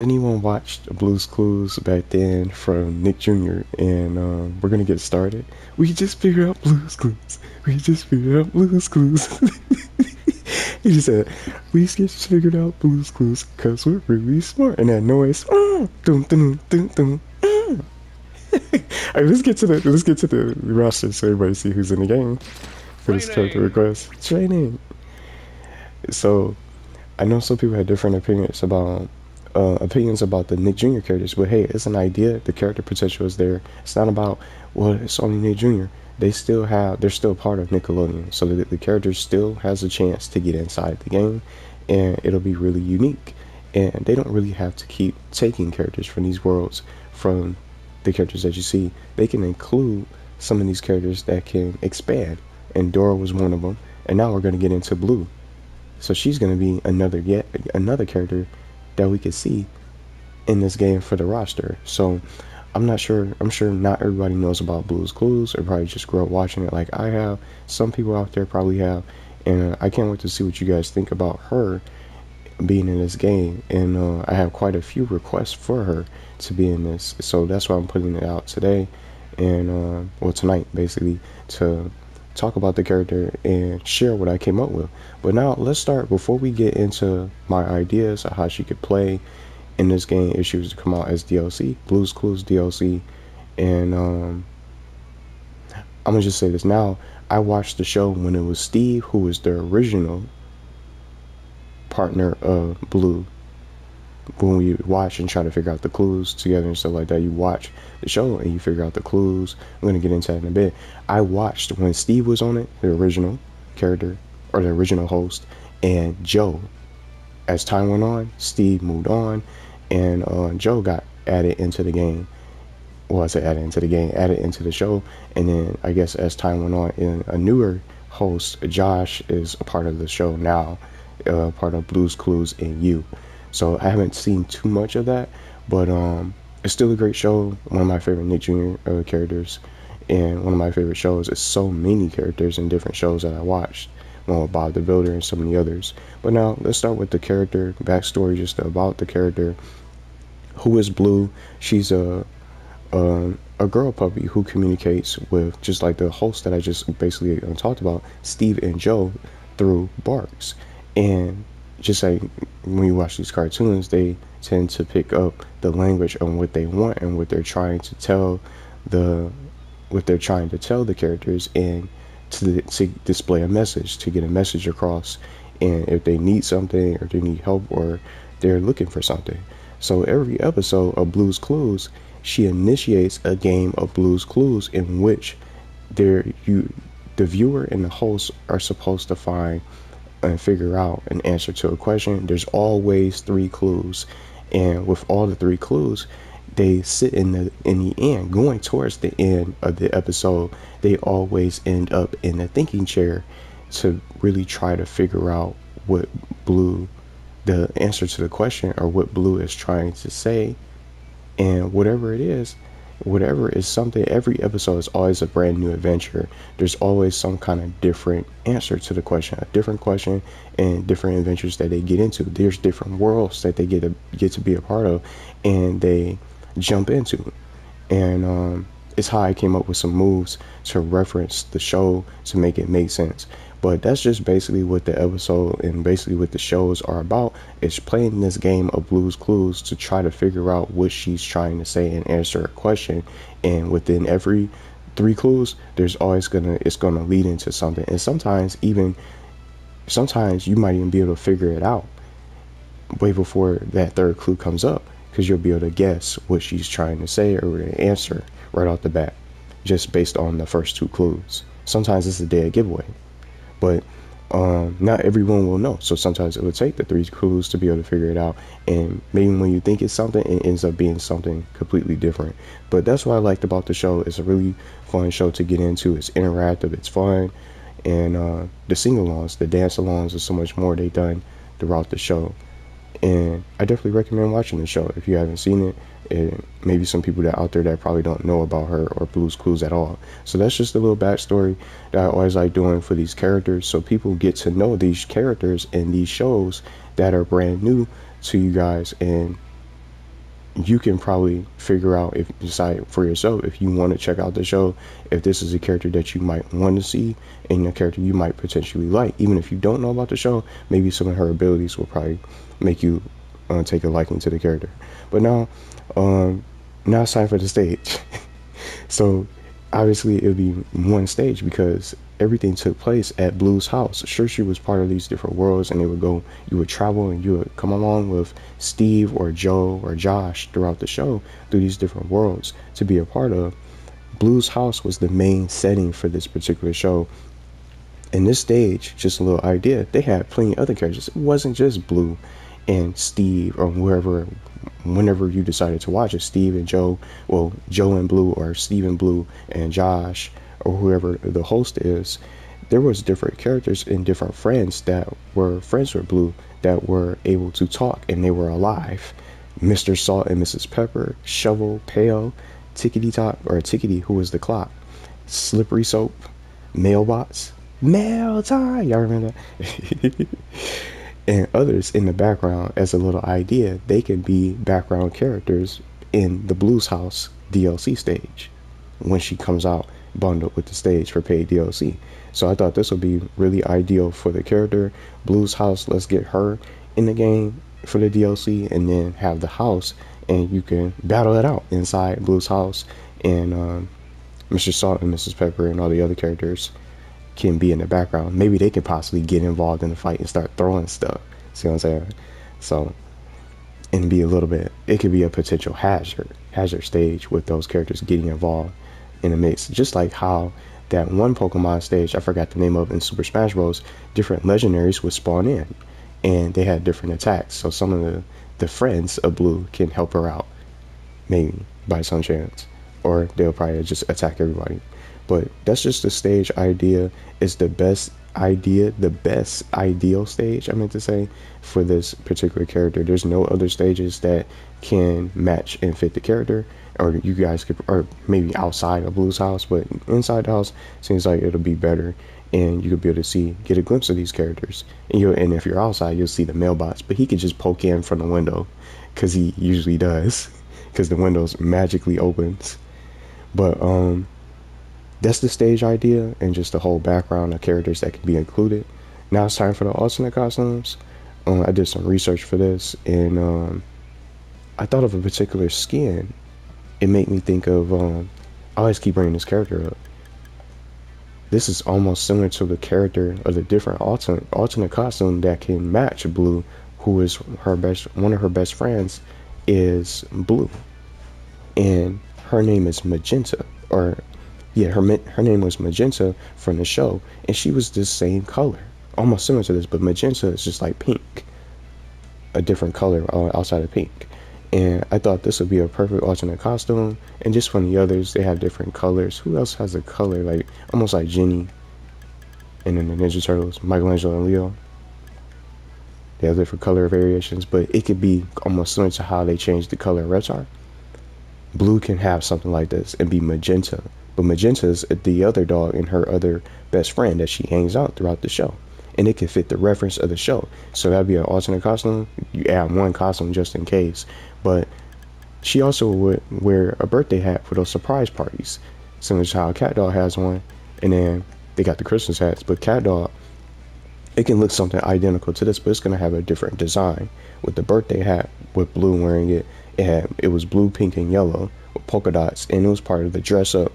anyone watched Blue's Clues back then from Nick Jr. and um, we're gonna get started. We just figured out Blue's Clues. We just figured out Blue's Clues. he just said, we just figured out Blue's Clues because we're really smart. And that noise, ah, dum dum dum dum. Ah. Alright, let's get to the let's get to the roster so everybody see who's in the game for this character request. Training. So, I know some people had different opinions about uh, opinions about the Nick Jr. characters, but hey, it's an idea. The character potential is there. It's not about well, it's only Nick Jr. They still have, they're still part of Nickelodeon, so the, the character still has a chance to get inside the game, and it'll be really unique. And they don't really have to keep taking characters from these worlds from the characters that you see. They can include some of these characters that can expand, and Dora was one of them. And now we're going to get into Blue. So she's going to be another yet another character that we could see in this game for the roster. So I'm not sure. I'm sure not everybody knows about Blue's Clues or probably just grew up watching it like I have. Some people out there probably have. And uh, I can't wait to see what you guys think about her being in this game. And uh, I have quite a few requests for her to be in this. So that's why I'm putting it out today. And, uh, well, tonight, basically, to talk about the character and share what I came up with. But now let's start before we get into my ideas of how she could play in this game if she was to come out as DLC, Blues Clues DLC, and um, I'm gonna just say this now. I watched the show when it was Steve, who was the original partner of Blue when we watch and try to figure out the clues together and stuff like that, you watch the show and you figure out the clues. I'm gonna get into that in a bit. I watched when Steve was on it, the original character or the original host, and Joe. As time went on, Steve moved on, and uh, Joe got added into the game. Well, I say added into the game, added into the show, and then I guess as time went on, in a newer host, Josh is a part of the show now, uh, part of Blues Clues and You. So I haven't seen too much of that, but um, it's still a great show. One of my favorite Nick Jr. Uh, characters, and one of my favorite shows. It's so many characters in different shows that I watched. One with Bob the Builder and so many others. But now let's start with the character backstory, just about the character. Who is Blue? She's a a, a girl puppy who communicates with just like the host that I just basically uh, talked about, Steve and Joe, through barks. And just like when you watch these cartoons, they tend to pick up the language on what they want and what they're trying to tell the what they're trying to tell the characters and to, to display a message to get a message across. And if they need something or they need help or they're looking for something. So every episode of blues clues she initiates a game of blues clues in which there you the viewer and the host are supposed to find and figure out an answer to a question, there's always three clues. And with all the three clues, they sit in the in the end, going towards the end of the episode, they always end up in the thinking chair to really try to figure out what blue the answer to the question or what blue is trying to say. And whatever it is, whatever is something every episode is always a brand new adventure. There's always some kind of different answer to the question a different question and different adventures that they get into. There's different worlds that they get to get to be a part of and they jump into and um, it's how i came up with some moves to reference the show to make it make sense but that's just basically what the episode and basically what the shows are about. It's playing this game of Blues Clues to try to figure out what she's trying to say and answer a question. And within every three clues, there's always gonna it's gonna lead into something. And sometimes even sometimes you might even be able to figure it out way before that third clue comes up because you'll be able to guess what she's trying to say or answer right off the bat just based on the first two clues. Sometimes it's a dead giveaway but um, not everyone will know. So sometimes it would take the three clues to be able to figure it out. And maybe when you think it's something, it ends up being something completely different. But that's what I liked about the show. It's a really fun show to get into. It's interactive. It's fun. And uh, the sing-alongs, the dance-alongs, and so much more they done throughout the show. And I definitely recommend watching the show if you haven't seen it. And maybe some people that out there that probably don't know about her or Blue's Clues at all. So that's just a little backstory that I always like doing for these characters, so people get to know these characters in these shows that are brand new to you guys, and you can probably figure out if decide for yourself if you want to check out the show if this is a character that you might want to see and a character you might potentially like. Even if you don't know about the show maybe some of her abilities will probably make you uh, take a liking to the character but now um now it's time for the stage so obviously it would be one stage because everything took place at Blue's house. Sure, she was part of these different worlds, and they would go, you would travel, and you would come along with Steve or Joe or Josh throughout the show through these different worlds to be a part of. Blue's house was the main setting for this particular show. In this stage, just a little idea, they had plenty of other characters. It wasn't just Blue and Steve or wherever whenever you decided to watch it, Steve and Joe, well, Joe and Blue or Steve and Blue and Josh or whoever the host is, there was different characters and different friends that were friends with Blue that were able to talk and they were alive. Mr. Salt and Mrs. Pepper, Shovel, Pail, Tickety Tock or Tickety, who was the clock, Slippery Soap, Mailbox, Mail time. Y'all remember that? and others in the background as a little idea. They can be background characters in the Blues House DLC stage when she comes out bundled with the stage for paid DLC. So I thought this would be really ideal for the character. Blues House, let's get her in the game for the DLC and then have the house and you can battle it out inside Blues House and um, Mr. Salt and Mrs. Pepper and all the other characters can be in the background. Maybe they could possibly get involved in the fight and start throwing stuff. See what I'm saying? So, and be a little bit, it could be a potential hazard, hazard stage with those characters getting involved in the mix. Just like how that one Pokemon stage, I forgot the name of in Super Smash Bros., different legendaries would spawn in and they had different attacks. So some of the, the friends of Blue can help her out, maybe by some chance. Or they'll probably just attack everybody. But that's just the stage idea. It's the best idea, the best ideal stage, I meant to say, for this particular character. There's no other stages that can match and fit the character. Or you guys could, or maybe outside of Blue's house, but inside the house seems like it'll be better. And you could be able to see, get a glimpse of these characters. And you and if you're outside, you'll see the mailbox. But he could just poke in from the window, because he usually does, because the windows magically opens. But um, that's the stage idea and just the whole background of characters that can be included. Now it's time for the alternate costumes. Um, I did some research for this and um, I thought of a particular skin. It made me think of, um, I always keep bringing this character up. This is almost similar to the character of the different alternate, alternate costume that can match Blue, who is her best, one of her best friends is Blue. And her name is Magenta, or yeah, her her name was Magenta from the show, and she was the same color, almost similar to this, but Magenta is just like pink, a different color uh, outside of pink. And I thought this would be a perfect alternate costume. And just from the others, they have different colors. Who else has a color like almost like Jenny? And then the Ninja Turtles, Michelangelo and Leo. They have different color variations, but it could be almost similar to how they changed the color of Reptar. Blue can have something like this and be magenta but Magenta's the other dog and her other best friend that she hangs out throughout the show. And it can fit the reference of the show. So that'd be an alternate costume. You add one costume just in case. But she also would wear a birthday hat for those surprise parties. Similar to how CatDog has one. And then they got the Christmas hats. But CatDog, it can look something identical to this, but it's gonna have a different design. With the birthday hat with blue wearing it, it had it was blue, pink, and yellow with polka dots, and it was part of the dress up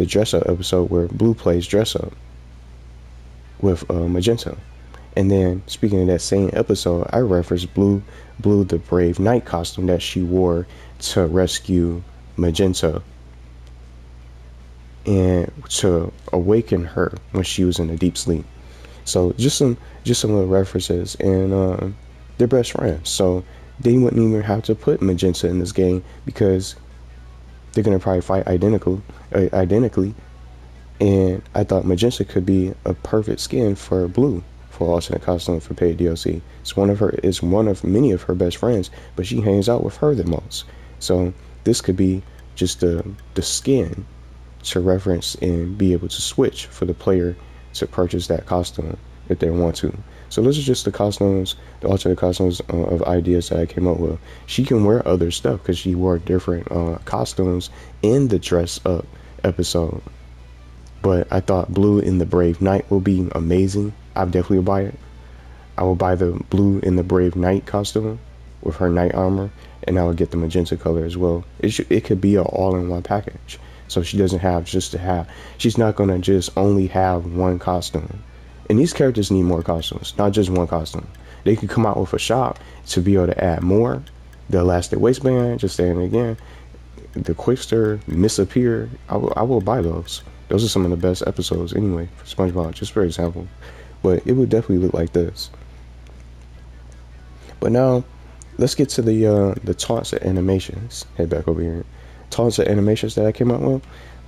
the dress up episode where Blue plays dress up with uh, Magenta. And then speaking of that same episode, I referenced Blue Blue the Brave Knight costume that she wore to rescue Magenta and to awaken her when she was in a deep sleep. So just some just some little references and uh, they're best friends. So they wouldn't even have to put Magenta in this game because they're gonna probably fight identical, uh, identically. And I thought Magenta could be a perfect skin for Blue for alternate costume for paid DLC. It's one of her it's one of many of her best friends, but she hangs out with her the most. So this could be just the the skin to reference and be able to switch for the player to purchase that costume if they want to. So those are just the costumes, the alternate costumes uh, of ideas that I came up with. She can wear other stuff because she wore different uh, costumes in the dress up episode. But I thought blue in the Brave Knight will be amazing. I definitely will buy it. I will buy the blue in the Brave Knight costume with her knight armor, and I will get the magenta color as well. It should, it could be an all-in-one package, so she doesn't have just to have. She's not gonna just only have one costume. And these characters need more costumes, not just one costume. They could come out with a shop to be able to add more. The elastic waistband, just saying again. The Quickster, Disappear. I will, I will buy those. Those are some of the best episodes anyway for SpongeBob, just for example. But it would definitely look like this. But now, let's get to the uh, the taunts and animations. Head back over here. Taunts and animations that I came up with.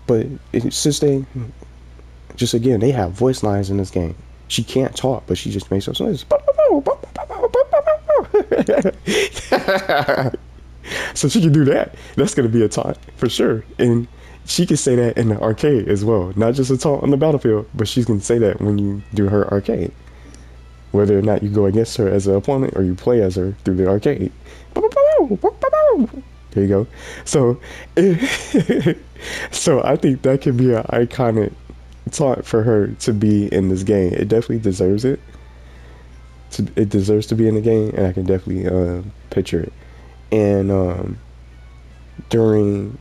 But it, since they, just again, they have voice lines in this game. She can't talk, but she just makes those noises. so she can do that. That's gonna be a taunt for sure. And she can say that in the arcade as well. Not just a taunt on the battlefield, but she can say that when you do her arcade whether or not you go against her as an opponent or you play as her through the arcade. There you go. So, so I think that can be an iconic taunt for her to be in this game. It definitely deserves it. it deserves to be in the game, and I can definitely uh, picture it. And um, during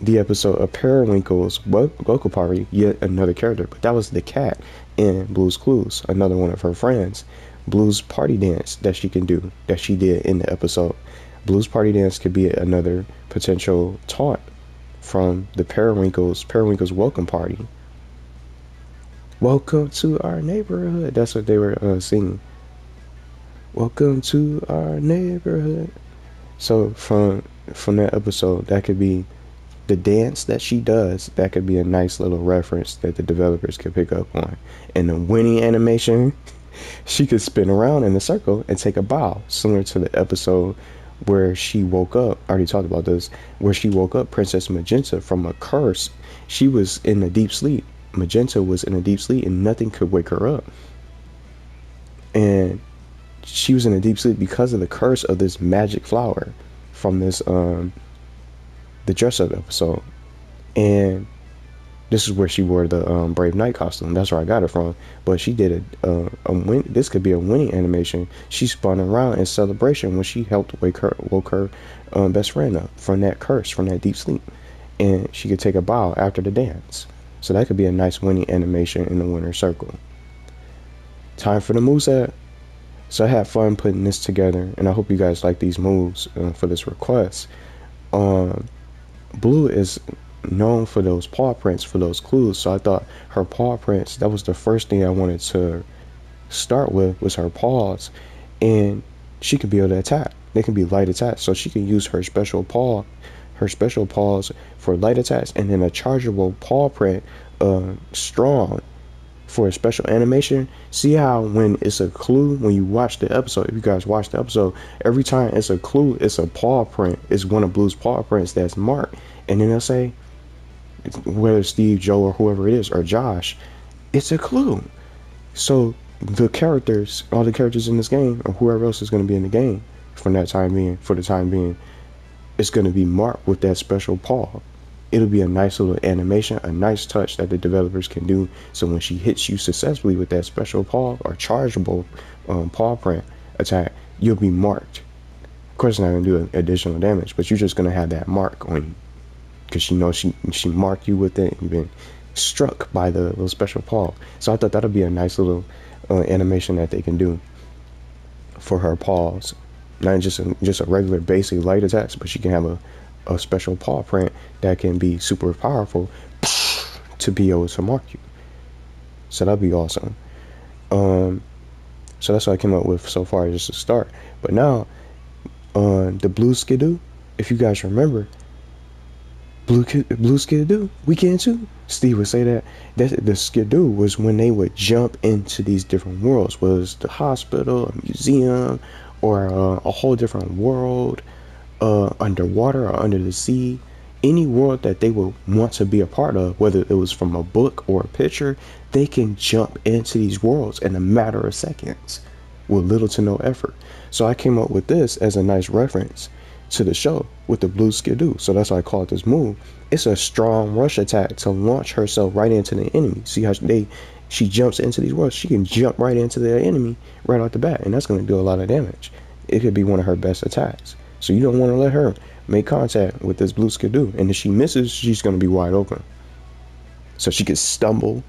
the episode of Periwinkle's local party, yet another character, but that was the cat in Blue's Clues, another one of her friends. Blue's party dance that she can do, that she did in the episode. Blue's party dance could be another potential taunt from the Periwinkles, Periwinkles welcome party. Welcome to our neighborhood. That's what they were uh, singing. Welcome to our neighborhood. So from from that episode, that could be the dance that she does, that could be a nice little reference that the developers could pick up on. And the winning animation, she could spin around in a circle and take a bow, similar to the episode where she woke up. I already talked about this, where she woke up Princess Magenta from a curse. She was in a deep sleep. Magenta was in a deep sleep and nothing could wake her up. And she was in a deep sleep because of the curse of this magic flower from this um the dress up episode, and this is where she wore the um, Brave Knight costume. That's where I got it from. But she did a, uh, a win. This could be a winning animation. She spun around in celebration when she helped wake her, woke her um, best friend up from that curse, from that deep sleep, and she could take a bow after the dance. So that could be a nice winning animation in the winner circle. Time for the moveset. So I had fun putting this together, and I hope you guys like these moves uh, for this request. Um, Blue is known for those paw prints, for those clues. So I thought her paw prints, that was the first thing I wanted to start with was her paws. And she could be able to attack. They can be light attacks. So she can use her special paw, her special paws for light attacks and then a chargeable paw print uh strong for a special animation. See how when it's a clue, when you watch the episode, if you guys watch the episode, every time it's a clue, it's a paw print. It's one of Blue's paw prints that's marked. And then they'll say, whether Steve, Joe, or whoever it is, or Josh, it's a clue. So the characters, all the characters in this game, or whoever else is going to be in the game, from that time being, for the time being, it's going to be marked with that special paw it'll be a nice little animation, a nice touch that the developers can do. So when she hits you successfully with that special paw or chargeable um, paw print attack, you'll be marked. Of course, it's not gonna do additional damage, but you're just gonna have that mark on you because she knows she she marked you with it. You've been struck by the little special paw. So I thought that'll be a nice little uh, animation that they can do for her paws. Not just a, just a regular basic light attacks, but she can have a a special paw print that can be super powerful to be able to mark you. So that'd be awesome. Um, so that's what I came up with so far, just to start. But now, uh, the Blue Skidoo, if you guys remember, Blue Blue Skidoo Weekend 2. Steve would say that that the Skidoo was when they would jump into these different worlds, was the hospital, a museum, or uh, a whole different world uh, underwater or under the sea, any world that they would want to be a part of, whether it was from a book or a picture, they can jump into these worlds in a matter of seconds. with little to no effort. So I came up with this as a nice reference to the show with the blue skidoo. So that's why I call it this move. It's a strong rush attack to launch herself right into the enemy. See how they she jumps into these worlds. She can jump right into the enemy right off the bat, and that's going to do a lot of damage. It could be one of her best attacks. So you don't want to let her make contact with this blue skidoo. And if she misses, she's going to be wide open. So she could stumble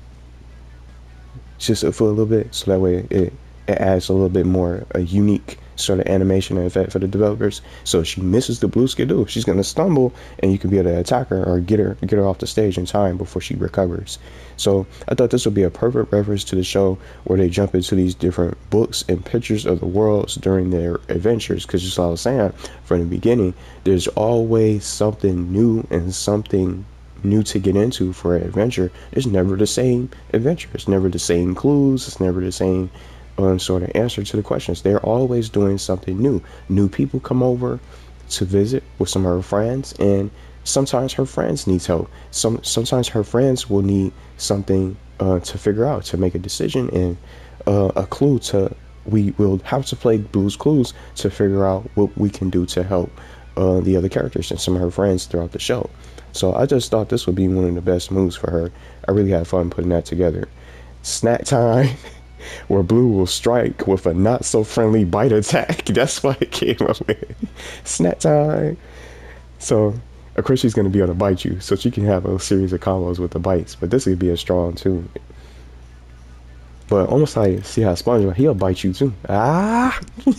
just for a little bit. So that way it, it adds a little bit more a unique sort of animation and effect for the developers. So she misses the blue skidoo, she's to stumble and you can be able to attack her or get her get her off the stage in time before she recovers. So I thought this would be a perfect reference to the show where they jump into these different books and pictures of the worlds during their adventures. Because just like I was saying from the beginning, there's always something new and something new to get into for an adventure. It's never the same adventure. It's never the same clues. It's never the same um, sort of answer to the questions. They're always doing something new. New people come over to visit with some of her friends, and sometimes her friends need help. Some sometimes her friends will need something uh, to figure out to make a decision and uh, a clue to we will have to play Blue's Clues to figure out what we can do to help uh, the other characters and some of her friends throughout the show. So I just thought this would be one of the best moves for her. I really had fun putting that together. Snack time. where Blue will strike with a not so friendly bite attack. That's why it came up with snack time. So of course she's gonna be able to bite you, so she can have a series of combos with the bites. But this could be a strong too. But almost like see how SpongeBob he'll bite you too. Ah.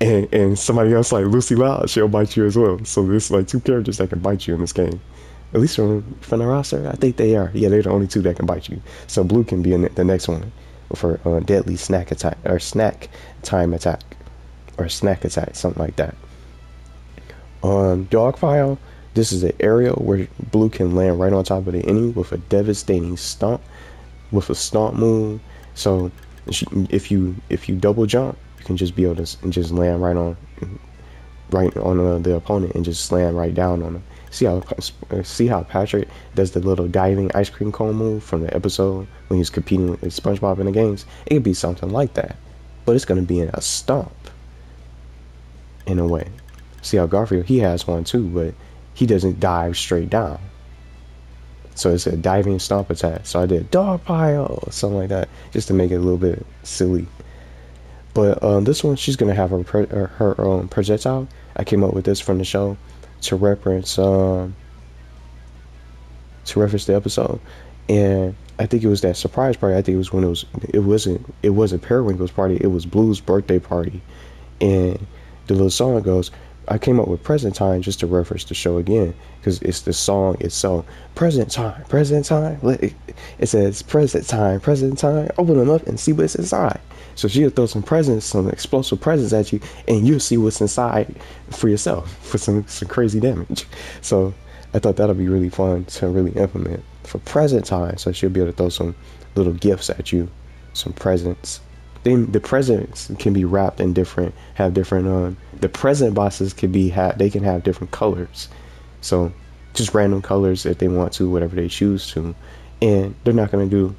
and and somebody else like Lucy Loud, she'll bite you as well. So there's like two characters that can bite you in this game. At least from from the roster, I think they are. Yeah, they're the only two that can bite you. So Blue can be in the next one for uh, deadly snack attack or snack time attack or snack attack, something like that. On Dogpile, this is an area where Blue can land right on top of the enemy with a devastating stomp, with a stomp move. So if you if you double jump, you can just be able to just land right on right on uh, the opponent and just slam right down on them. See how see how Patrick does the little diving ice cream cone move from the episode when he's competing with SpongeBob in the games. It could be something like that, but it's gonna be in a stomp in a way. See how Garfield, he has one too, but he doesn't dive straight down. So it's a diving stomp attack. So I did dog pile or something like that, just to make it a little bit silly. But um, this one, she's gonna have her her, her own projectile. I came up with this from the show to reference um, to reference the episode, and I think it was that surprise party. I think it was when it was it wasn't it wasn't Periwinkle's party. It was Blue's birthday party, and the little song goes, I came up with present time just to reference the show again because it's the song itself. Present time, present time. It says present time, present time. Open them up and see what's inside. So she'll throw some presents, some explosive presents at you, and you'll see what's inside for yourself for some some crazy damage. So I thought that'll be really fun to really implement for present time. So she'll be able to throw some little gifts at you, some presents then the presents can be wrapped in different have different um the present boxes can be have they can have different colors. So just random colors if they want to whatever they choose to. And they're not going to do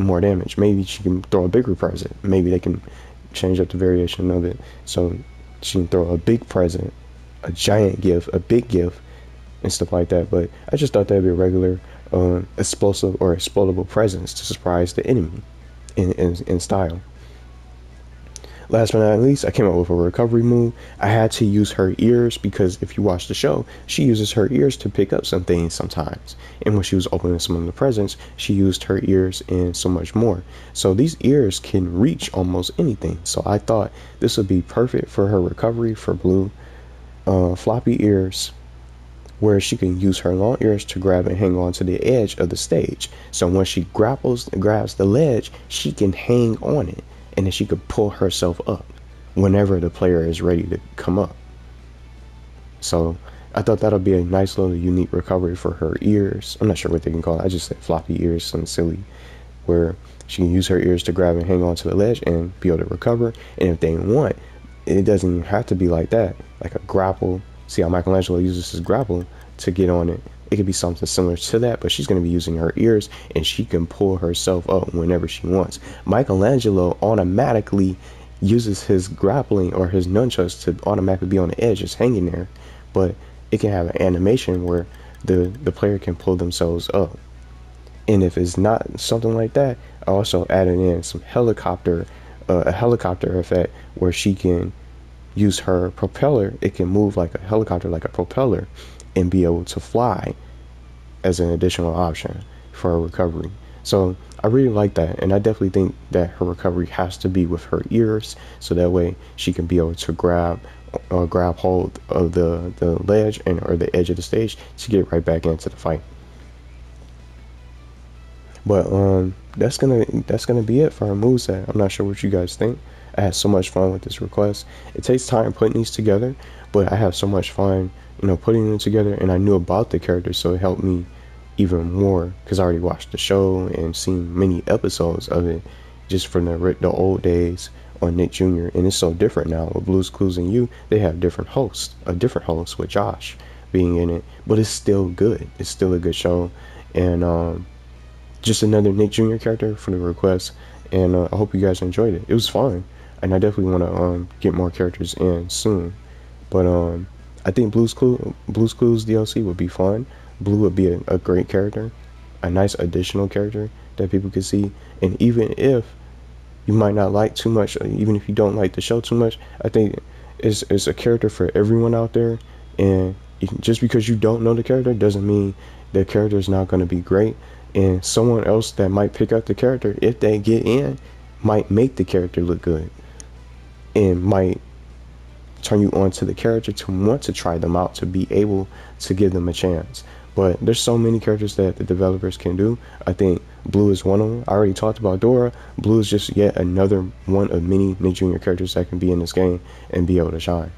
more damage. Maybe she can throw a bigger present maybe they can change up the variation of it. So she can throw a big present a giant gift a big gift and stuff like that. But i just thought that'd be a regular um, explosive or explodable presents to surprise the enemy in, in, in style Last but not least, I came up with a recovery move. I had to use her ears because if you watch the show, she uses her ears to pick up some things sometimes. And when she was opening some of the presents, she used her ears and so much more. So these ears can reach almost anything. So I thought this would be perfect for her recovery for Blue. Uh, floppy ears where she can use her long ears to grab and hang on to the edge of the stage. So when she grapples grabs the ledge, she can hang on it and then she could pull herself up whenever the player is ready to come up. So I thought that'll be a nice little unique recovery for her ears. I'm not sure what they can call it. I just said floppy ears, something silly, where she can use her ears to grab and hang onto the ledge and be able to recover. And if they want, it doesn't have to be like that. Like a grapple. See how Michelangelo uses his grapple to get on it. It could be something similar to that, but she's going to be using her ears and she can pull herself up whenever she wants. Michelangelo automatically uses his grappling or his nunchucks to automatically be on the edge, just hanging there. But it can have an animation where the, the player can pull themselves up. And if it's not something like that, I also added in some helicopter, uh, a helicopter effect where she can use her propeller. It can move like a helicopter, like a propeller, and be able to fly as an additional option for her recovery. So I really like that, and I definitely think that her recovery has to be with her ears, so that way she can be able to grab uh, grab hold of the the ledge and or the edge of the stage to get right back into the fight. But um, that's gonna that's gonna be it for our moveset. I'm not sure what you guys think. I had so much fun with this request. It takes time putting these together, but I have so much fun, you know, putting them together. And I knew about the characters, so it helped me even more because I already watched the show and seen many episodes of it, just from the the old days on Nick Jr. And it's so different now with Blue's Clues and you. They have different hosts, a different host with Josh being in it, but it's still good. It's still a good show, and um, just another Nick Jr. character for the request. And uh, I hope you guys enjoyed it. It was fun, and I definitely want to um, get more characters in soon. But um, I think Blue's Clues, Blue's Clues DLC would be fun. Blue would be a, a great character, a nice additional character that people could see. And even if you might not like too much, even if you don't like the show too much, I think it's, it's a character for everyone out there. And just because you don't know the character doesn't mean the character is not going to be great and someone else that might pick up the character if they get in might make the character look good and might turn you on to the character to want to try them out to be able to give them a chance but there's so many characters that the developers can do. I think blue is one of them. I already talked about dora. Blue is just yet another one of many nick junior characters that can be in this game and be able to shine